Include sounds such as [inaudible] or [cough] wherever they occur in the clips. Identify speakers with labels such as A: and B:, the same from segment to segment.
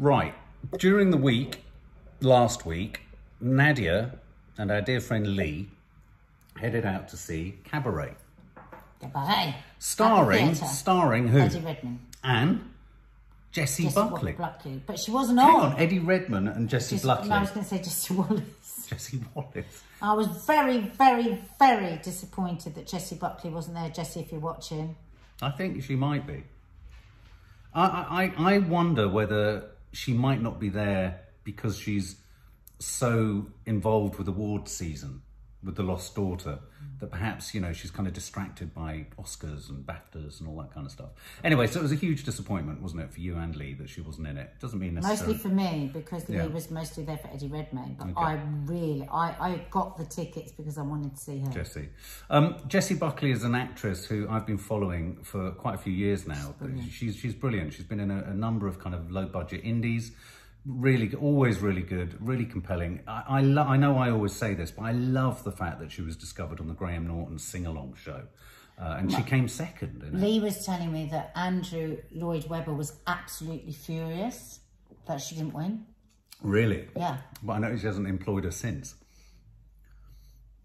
A: Right. During the week, last week, Nadia and our dear friend Lee headed out to see Cabaret,
B: Cabaret.
A: starring starring who?
B: Eddie Redmayne.
A: And Jessie
B: Jessie
A: Buckley.
B: Buckley. But she wasn't
A: Hang
B: on.
A: on, Eddie Redmayne and Jessie
B: Just-
A: Buckley.
B: I was going to say Jessie Wallace. [laughs]
A: Jessie Wallace.
B: I was very, very, very disappointed that Jessie Buckley wasn't there. Jessie, if you're watching.
A: I think she might be. I, I, I wonder whether she might not be there because she's so involved with award season with The Lost Daughter that perhaps, you know, she's kind of distracted by Oscars and BAFTAs and all that kind of stuff. Anyway, so it was a huge disappointment, wasn't it, for you and Lee that she wasn't in it? Doesn't mean necessarily...
B: Mostly for me, because
A: Yeah.
B: Lee was mostly there for Eddie Redmayne. But
A: Okay.
B: I really, I, I got the tickets because I wanted to see her.
A: Jessie. Um, Jessie Buckley is an actress who I've been following for quite a few years now. She's she's brilliant. She's been in a, a number of kind of low budget indies. Really, always really good, really compelling. I I, lo- I know I always say this, but I love the fact that she was discovered on the Graham Norton sing along show, uh, and she came second. In it.
B: Lee was telling me that Andrew Lloyd Webber was absolutely furious that she didn't win.
A: Really?
B: Yeah.
A: But I know she hasn't employed her since.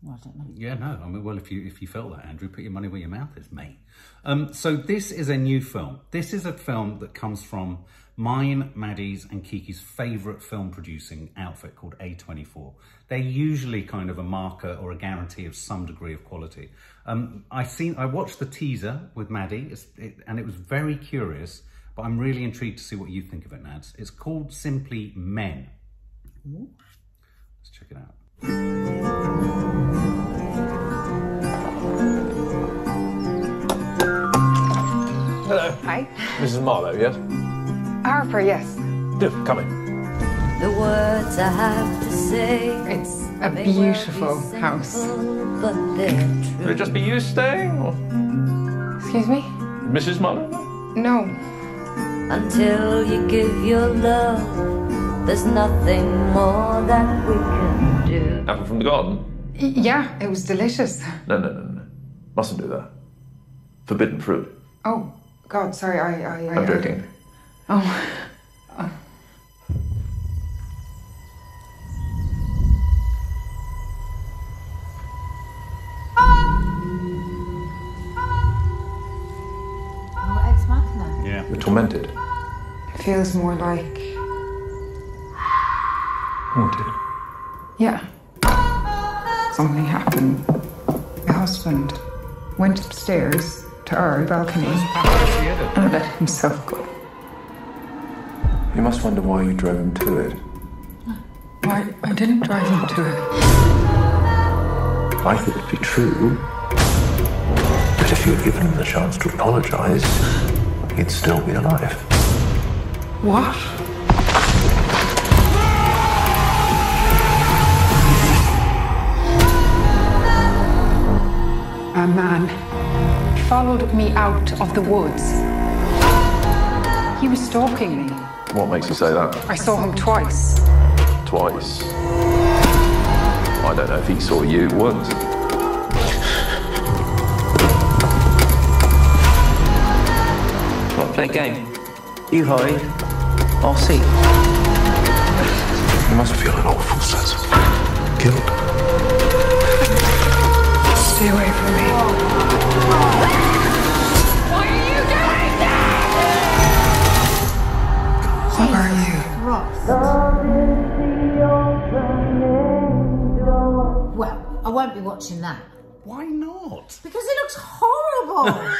B: Well, I don't know.
A: Yeah, no. I mean, well, if you if you felt that, Andrew, put your money where your mouth is, mate. Um, so this is a new film. This is a film that comes from mine, Maddie's, and Kiki's favourite film producing outfit called A24. They're usually kind of a marker or a guarantee of some degree of quality. Um, I seen, I watched the teaser with Maddie, it's, it, and it was very curious. But I'm really intrigued to see what you think of it, Nads. It's called simply Men. Let's check it out.
C: Hi.
D: Mrs. Marlowe, yes?
C: Harper, yes.
D: Do, come in.
E: The words I have to say.
C: It's a
E: may be
C: beautiful house.
E: simple, But they're
D: Will it just be you staying, or
C: Excuse me?
D: Mrs. Marlowe?
C: No.
E: Until you give your love, there's nothing more that we can do.
D: Apple from the garden?
C: Yeah, it was delicious.
D: No, no, no, no. Mustn't do that. Forbidden fruit.
C: Oh, God, sorry, I. I, I
D: I'm joking.
C: Oh.
B: Oh, Ex Machina.
A: Yeah.
D: You're tormented.
C: It feels more like.
D: Haunted.
C: Yeah. Something happened. My husband went upstairs to our balcony oh, and let himself go.
D: You must wonder why you drove him to it.
C: Why? I didn't drive him to it.
D: I thought it'd be true. But if you had given him the chance to apologize, he'd still be alive.
C: What? A man followed me out of the woods. He was stalking me.
D: What makes you say that?
C: I saw him twice.
D: Twice. I don't know if he saw you once.
F: Right, play a game. You hide, I'll see.
D: You must feel an awful sense of guilt.
C: Stay away from me.
B: Well, I won't be watching that
A: Why not?
B: because it looks horrible.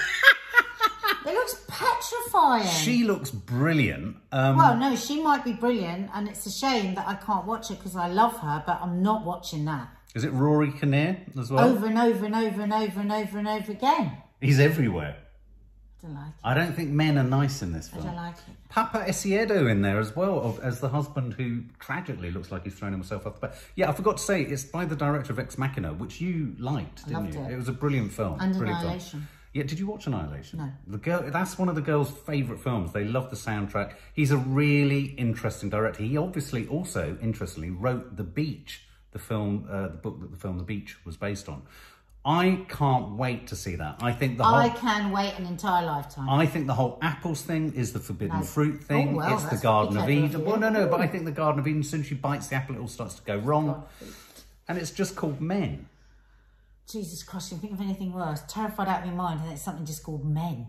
B: [laughs] it looks petrifying.
A: She looks brilliant. Um,
B: well, no, she might be brilliant, and it's a shame that I can't watch it because I love her, but I'm not watching that
A: is it Rory Kinnear as well?
B: over and over and over and over and over and over again.
A: He's everywhere.
B: I don't like it.
A: I don't think men are nice in this
B: I
A: film.
B: don't like it.
A: Paapa Essiedu in there as well, of, as the husband who tragically looks like he's thrown himself off the back. Yeah, I forgot to say, it's by the director of Ex Machina, which you liked, didn't
B: loved
A: you?
B: it.
A: was a brilliant film.
B: And
A: brilliant film.
B: Annihilation.
A: Yeah, did you watch Annihilation?
B: No.
A: The girl, that's one of the girls' favourite films. They love the soundtrack. He's a really interesting director. He obviously also, interestingly, wrote The Beach, the film, uh, the book that the film The Beach was based on. I can't wait to see that. I think the whole, I
B: can wait an entire lifetime.
A: I think the whole apples thing is the forbidden fruit oh, thing.
B: Oh, well,
A: it's the Garden of Eden. Well, no, no, but I think the Garden of Eden, as soon as she bites the apple, it all starts to go wrong. And it's just called men.
B: Jesus Christ, you think of anything worse? Terrified out of your mind, and it's something just called men.